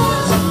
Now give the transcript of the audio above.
Oh.